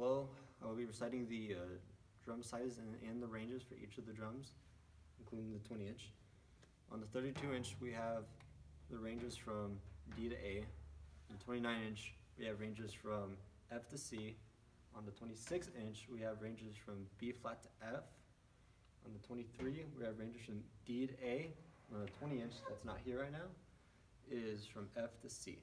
Hello, I will be reciting the uh, drum sizes and, and the ranges for each of the drums, including the 20 inch. On the 32 inch, we have the ranges from D to A. On the 29 inch, we have ranges from F to C. On the 26 inch, we have ranges from B flat to F. On the 23, we have ranges from D to A. On the 20 inch, that's not here right now, is from F to C.